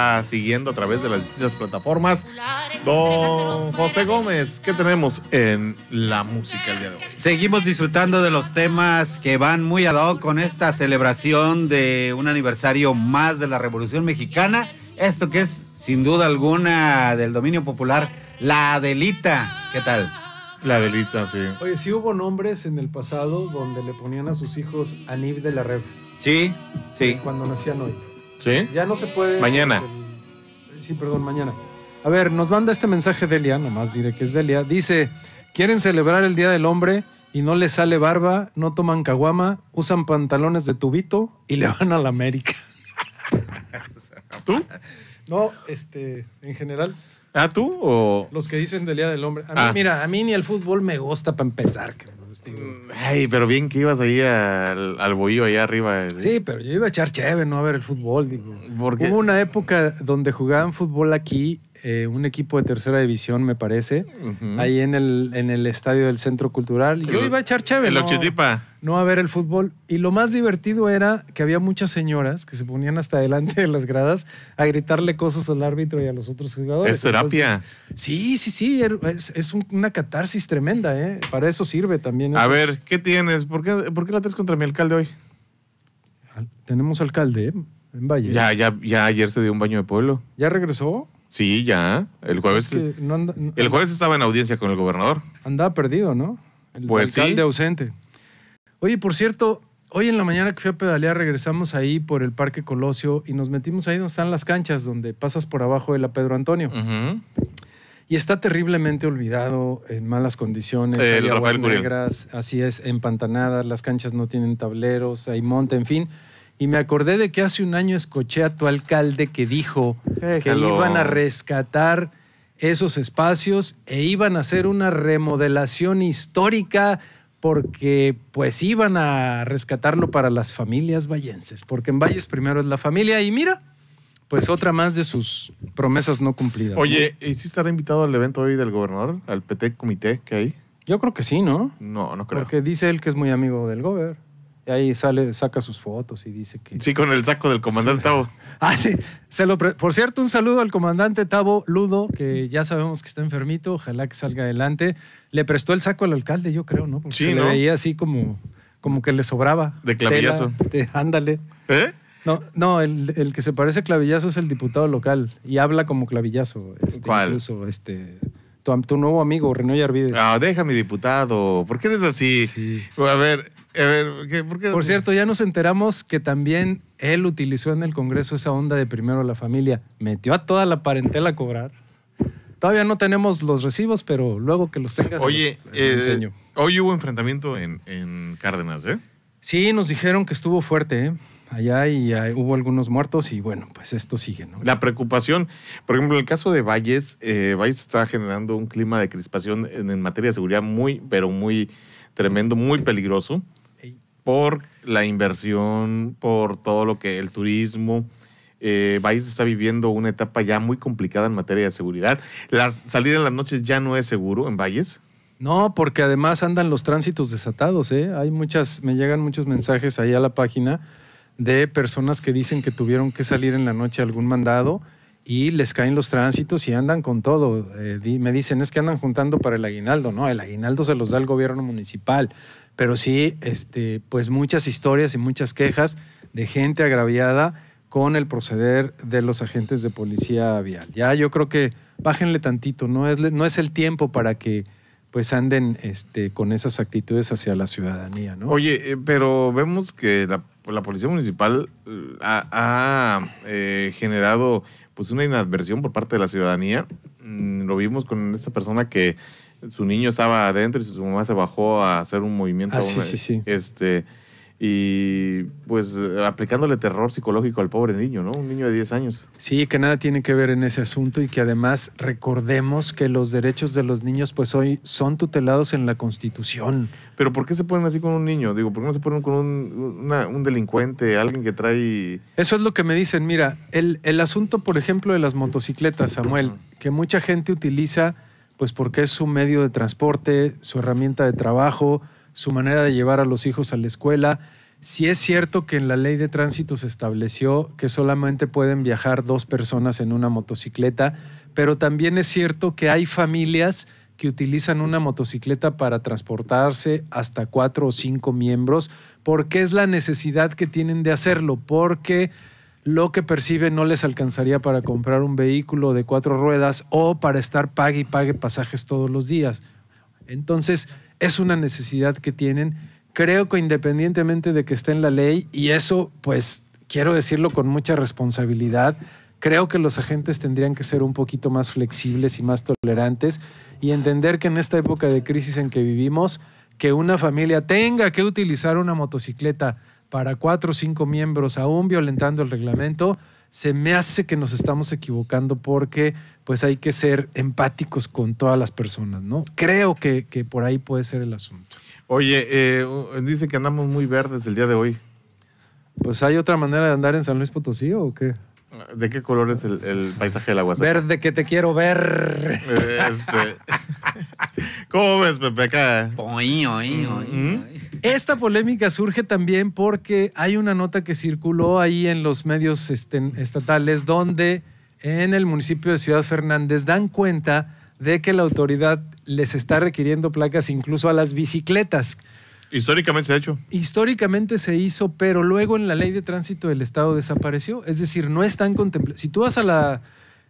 está siguiendo a través de las distintas plataformas. Don José Gómez, ¿qué tenemos en la música el día de hoy? Seguimos disfrutando de los temas que van muy ad hoc con esta celebración de un aniversario más de la Revolución Mexicana. Esto que es, sin duda alguna, del dominio popular, la Adelita. ¿Qué tal? La delita, sí. Oye, sí hubo nombres en el pasado donde le ponían a sus hijos Anib de la Rev. Sí, sí. Cuando nacían hoy. ¿Sí? Ya no se puede. Mañana. el- Sí, perdón, mañana. A ver, nos manda este mensaje Delia, nomás diré que es Delia. Dice: Quieren celebrar el Día del Hombre y no les sale barba, no toman caguama, usan pantalones de tubito y le van a la América. ¿Tú? No, este, en general, ¿Ah, tú o...? los que dicen del Día del Hombre. A mí, Ah. mira, a mí ni el fútbol me gusta para empezar. cabrón, digo. Ay, pero bien que ibas ahí al, al bohío allá arriba. Sí, pero yo iba a echar chévere, no a ver el fútbol, digo. Hubo una época donde jugaban fútbol aquí, eh, un equipo de tercera división, me parece, ahí en el, en el estadio del Centro Cultural. Yo iba a echar chévere. El no, Ochitipa. no a ver el fútbol. Y lo más divertido era que había muchas señoras que se ponían hasta delante de las gradas a gritarle cosas al árbitro y a los otros jugadores. Es terapia. Entonces, sí, sí, sí, er- es, es un- una catarsis tremenda, ¿eh? Para eso sirve también. A ver, ¿qué tienes? ¿Por qué, ¿Por qué la traes contra mi alcalde hoy? Tenemos alcalde ¿eh? en Valle. Ya, ya, ya ayer se dio un baño de pueblo. ¿Ya regresó? Sí, ya. El jueves, Es que no anda- no- el jueves estaba en audiencia con el gobernador. andaba perdido, ¿no? El Pues sí. alcalde ausente. Oye, por cierto, hoy en la mañana que fui a pedalear regresamos ahí por el Parque Colosio y nos metimos ahí donde están las canchas, donde pasas por abajo de la Pedro Antonio. Y está terriblemente olvidado, en malas condiciones, El hay aguas negras, así es, empantanadas, las canchas no tienen tableros, hay monte, en fin. Y me acordé de que hace un año escuché a tu alcalde que dijo que iban a rescatar esos espacios e iban a hacer una remodelación histórica porque pues iban a rescatarlo para las familias vallenses, porque en Valles primero es la familia y mira, pues otra más de sus promesas no cumplidas. Oye, ¿y si estará invitado al evento hoy del gobernador? ¿Al PT Comité que hay? Yo creo que sí, ¿no? No, no creo. Porque dice él que es muy amigo del gober. Y ahí sale, saca sus fotos y dice que. Sí, con el saco del comandante Tavo. Ah, sí. Se lo pre- Por cierto, un saludo al comandante Tavo Ludo, que ya sabemos que está enfermito. Ojalá que salga adelante. Le prestó el saco al alcalde, yo creo, ¿no? Porque Sí, se ¿no? le veía así como, como que le sobraba. De clavillazo. Tela, de- ándale. ¿Eh? No, no el, el que se parece a clavillazo es el diputado local y habla como clavillazo. Este, ¿Cuál? Incluso este, tu, tu nuevo amigo, René Arvide. Ah, déjame, diputado. ¿Por qué eres así? Sí. A ver, a ver, ¿qué- ¿por qué cierto, ya nos enteramos que también él utilizó en el Congreso esa onda de primero la familia. Metió a toda la parentela a cobrar. Todavía no tenemos los recibos, pero luego que los tengas, Oye, los- los eh, enseño. hoy hubo enfrentamiento en, en Cárdenas, ¿eh? Sí, nos dijeron que estuvo fuerte ¿eh? allá y hubo algunos muertos y bueno, pues esto sigue, ¿no? La preocupación, por ejemplo, en el caso de Valles, eh, Valles está generando un clima de crispación en, en materia de seguridad muy, pero muy tremendo, muy peligroso. Por la inversión, por todo lo que el turismo. Eh, está viviendo una etapa ya muy complicada en materia de seguridad. Las, salir en las noches ya no es seguro en Valles. No, porque además andan los tránsitos desatados, ¿eh? Hay muchas, me llegan muchos mensajes ahí a la página de personas que dicen que tuvieron que salir en la noche a algún mandado y les caen los tránsitos y andan con todo. Eh, me dicen, es que andan juntando para el aguinaldo, ¿no? El aguinaldo se los da el gobierno municipal, pero sí, este, pues muchas historias y muchas quejas de gente agraviada con el proceder de los agentes de policía vial. Ya yo creo que bájenle tantito, no es, no es el tiempo para que pues anden este, con esas actitudes hacia la ciudadanía, ¿no? Oye, eh, pero vemos que la, policía municipal eh, ha, ha, eh, generado pues una inadversión por parte de la ciudadanía. Mm, lo vimos con esta persona que su niño estaba adentro y su mamá se bajó a hacer un movimiento. Ah, sí, sí, sí. Este, y pues aplicándole terror psicológico al pobre niño, ¿no? Un niño de 10 años. Sí, que nada tiene que ver en ese asunto y que además recordemos que los derechos de los niños pues hoy son tutelados en la Constitución. Pero ¿por qué se ponen así con un niño? Digo, ¿por qué no se ponen con un, una- un delincuente, alguien que trae... Eso es lo que me dicen. Mira, el, el asunto, por ejemplo, de las motocicletas, Samuel, que mucha gente utiliza pues porque es su medio de transporte, su herramienta de trabajo, su manera de llevar a los hijos a la escuela. Sí es cierto que en la ley de tránsito se estableció que solamente pueden viajar dos personas en una motocicleta, pero también es cierto que hay familias que utilizan una motocicleta para transportarse hasta cuatro o cinco miembros, porque es la necesidad que tienen de hacerlo, porque lo que perciben no les alcanzaría para comprar un vehículo de cuatro ruedas o para estar pague y pague pasajes todos los días. Entonces, es una necesidad que tienen. Creo que independientemente de que esté en la ley, y eso, pues, quiero decirlo con mucha responsabilidad, creo que los agentes tendrían que ser un poquito más flexibles y más tolerantes y entender que en esta época de crisis en que vivimos, que una familia tenga que utilizar una motocicleta para cuatro o cinco miembros, aún violentando el reglamento, se me hace que nos estamos equivocando porque pues hay que ser empáticos con todas las personas, ¿no? Creo que, que por ahí puede ser el asunto. Oye, eh, dice que andamos muy verdes el día de hoy. Pues hay otra manera de andar en San Luis Potosí o qué? ¿De qué color es el, el paisaje de la Huasteca? Verde que te quiero ver. Este, ¿Cómo ves, Pepe? Acá? Oy, oy, oy, Mm. Esta polémica surge también porque hay una nota que circuló ahí en los medios este, estatales donde en el municipio de Ciudad Fernández dan cuenta de que la autoridad les está requiriendo placas incluso a las bicicletas. Históricamente se ha hecho. Históricamente se hizo, pero luego en la ley de tránsito del Estado desapareció. Es decir, no están contemplados. Si tú vas a la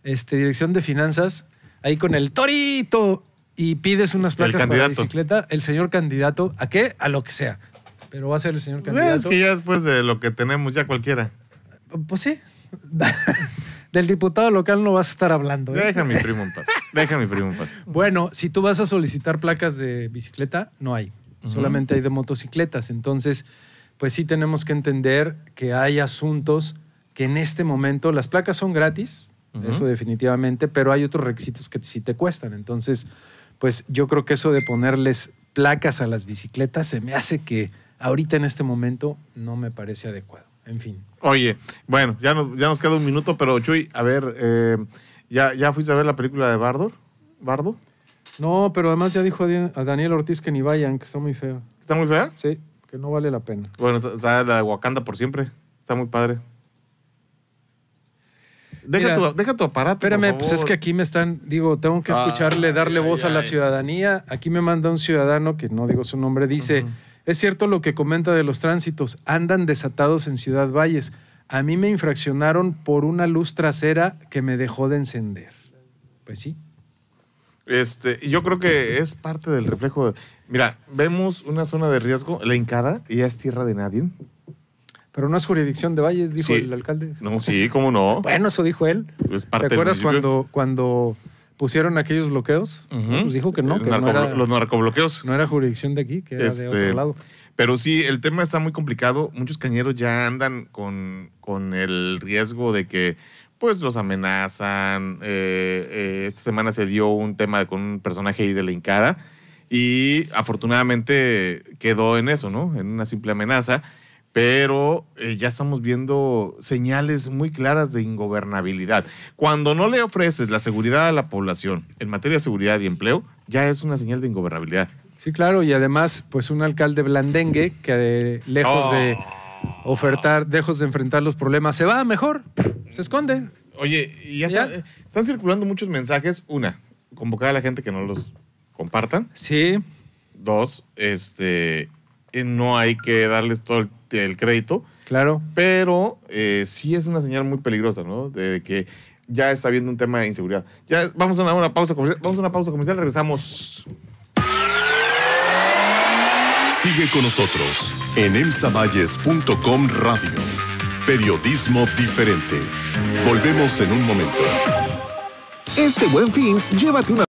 este, dirección de finanzas, ahí con el torito y pides unas placas para bicicleta, el señor candidato, ¿a qué? A lo que sea. Pero va a ser el señor Es candidato. que ya después de lo que tenemos, ya cualquiera. Pues sí. Del diputado local no vas a estar hablando. ¿eh? Deja mi primo en paz. Deja mi primo en paz. Bueno, si tú vas a solicitar placas de bicicleta, no hay. Solamente hay de motocicletas. Entonces, pues sí tenemos que entender que hay asuntos que en este momento las placas son gratis, Eso definitivamente, pero hay otros requisitos que sí te cuestan. Entonces, pues yo creo que eso de ponerles placas a las bicicletas se me hace que ahorita en este momento no me parece adecuado. En fin. Oye, bueno, ya, nos- ya nos queda un minuto, pero Chuy, a ver, eh, ¿ya, ¿ya fuiste a ver la película de Bardo? ¿Bardo? No, pero además ya dijo a Dan- a Daniel Ortiz que ni vayan, que está muy feo. ¿Está muy fea? Sí, que no vale la pena. Bueno, está- está la de Wakanda por siempre. Está muy padre. Deja, Mira, tu, deja tu aparato. por Espérame, pues es que aquí me están, digo, tengo que escucharle, darle ay, voz a la ay. ciudadanía. Aquí me manda un ciudadano, que no digo su nombre, dice, es cierto lo que comenta de los tránsitos, andan desatados en Ciudad Valles. A mí me infraccionaron por una luz trasera que me dejó de encender. Pues sí. Este, yo creo que es parte del reflejo. de- Mira, vemos una zona de riesgo, la hincada, y ya es tierra de nadie. Pero no es jurisdicción de Valles, dijo Sí. el alcalde. No, sí, cómo no. Bueno, eso dijo él. Es ¿Te parte del acuerdas cuando, cuando pusieron aquellos bloqueos? Pues dijo que no, Los que no era, Los narcobloqueos. no era jurisdicción de aquí, que era de Este, otro lado. Pero sí, el tema está muy complicado. Muchos cañeros ya andan con, con el riesgo de que pues los amenazan. Eh, eh, esta semana se dio un tema con un personaje ahí de la hincada y afortunadamente quedó en eso, ¿no? En una simple amenaza. Pero eh, ya estamos viendo señales muy claras de ingobernabilidad. Cuando no le ofreces la seguridad a la población en materia de seguridad y empleo, ya es una señal de ingobernabilidad. Sí, claro, y además, pues un alcalde blandengue que eh, lejos Oh. de ofertar, lejos de enfrentar los problemas, se va mejor, se esconde. Oye, y ya, ¿Ya? Están, están circulando muchos mensajes. Una, convocar a la gente que no los compartan. Sí, Dos, este, no hay que darles todo el, el crédito, claro. pero eh, sí es una señal muy peligrosa, ¿no? De que ya está habiendo un tema de inseguridad. Ya vamos a una, una pausa comercial. Vamos a una pausa comercial. Regresamos. Sigue con nosotros en elsavalles.com Radio. Periodismo diferente. Volvemos en un momento. Este buen fin, llévate una